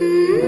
Mm-hmm.